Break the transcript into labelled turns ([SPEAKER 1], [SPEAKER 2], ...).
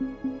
[SPEAKER 1] うん。